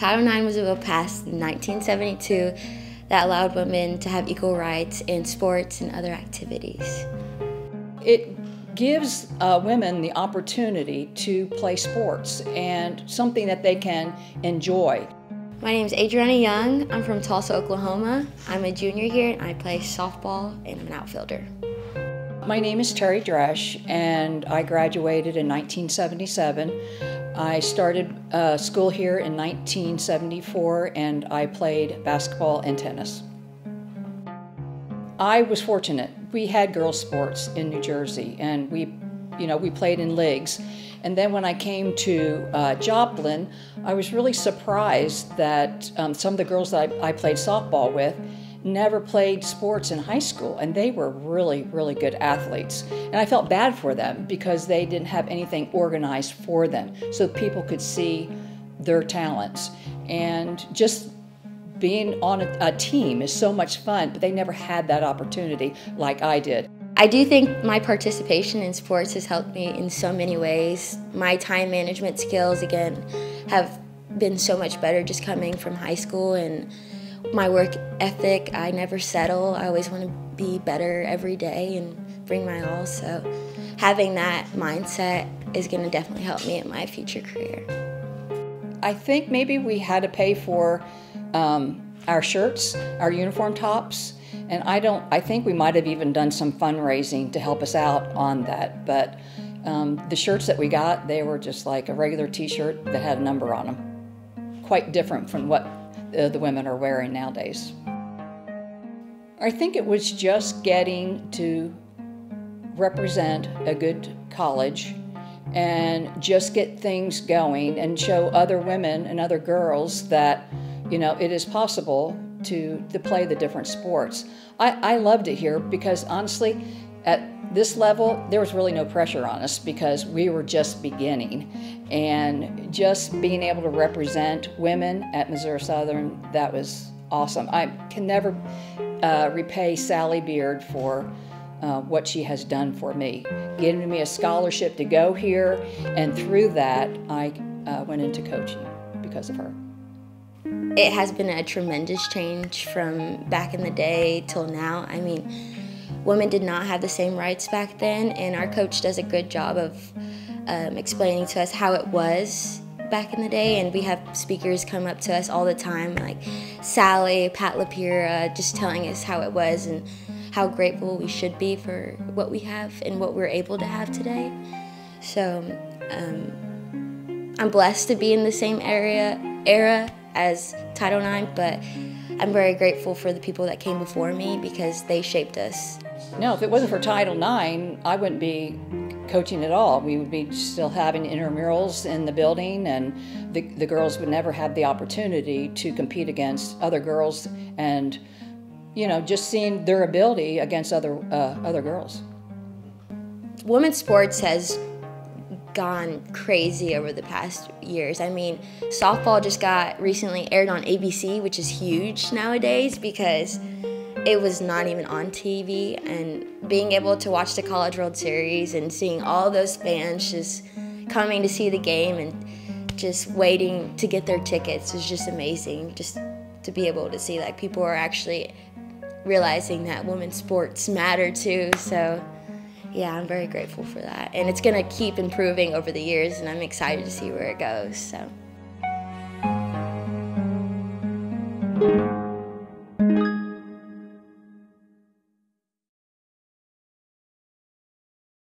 Title IX was a bill passed in 1972 that allowed women to have equal rights in sports and other activities. It gives uh, women the opportunity to play sports and something that they can enjoy. My name is Adriana Young. I'm from Tulsa, Oklahoma. I'm a junior here and I play softball and I'm an outfielder. My name is Terry Dresch and I graduated in 1977. I started uh, school here in 1974 and I played basketball and tennis. I was fortunate. We had girls sports in New Jersey and we, you know, we played in leagues. And then when I came to uh, Joplin, I was really surprised that um, some of the girls that I, I played softball with never played sports in high school, and they were really, really good athletes. And I felt bad for them because they didn't have anything organized for them so people could see their talents. And just being on a, a team is so much fun, but they never had that opportunity like I did. I do think my participation in sports has helped me in so many ways. My time management skills, again, have been so much better just coming from high school and my work ethic. I never settle. I always want to be better every day and bring my all. So having that mindset is going to definitely help me in my future career. I think maybe we had to pay for um, our shirts, our uniform tops, and I don't. I think we might have even done some fundraising to help us out on that. But um, the shirts that we got, they were just like a regular T-shirt that had a number on them. Quite different from what uh, the women are wearing nowadays. I think it was just getting to represent a good college and just get things going and show other women and other girls that you know it is possible to, to play the different sports. I, I loved it here because honestly, at this level, there was really no pressure on us because we were just beginning. And just being able to represent women at Missouri Southern, that was awesome. I can never uh, repay Sallie Beard for uh, what she has done for me, giving me a scholarship to go here, and through that, I uh, went into coaching because of her. It has been a tremendous change from back in the day till now. I mean, women did not have the same rights back then, and our coach does a good job of um, explaining to us how it was back in the day. And we have speakers come up to us all the time, like Sallie, Pat Lipira, just telling us how it was and how grateful we should be for what we have and what we're able to have today. So um, I'm blessed to be in the same area era as Title IX, but I'm very grateful for the people that came before me because they shaped us. No, if it wasn't for Title IX, I wouldn't be coaching at all. We would be still having intramurals in the building, and the, the girls would never have the opportunity to compete against other girls and, you know, just seeing their ability against other, uh, other girls. Women's sports has gone crazy over the past years. I mean, softball just got recently aired on ABC, which is huge nowadays because it was not even on TV. And being able to watch the College World Series and seeing all those fans just coming to see the game and just waiting to get their tickets was just amazing. Just to be able to see like people are actually realizing that women's sports matter too. So yeah, I'm very grateful for that. And it's going to keep improving over the years, and I'm excited to see where it goes. So.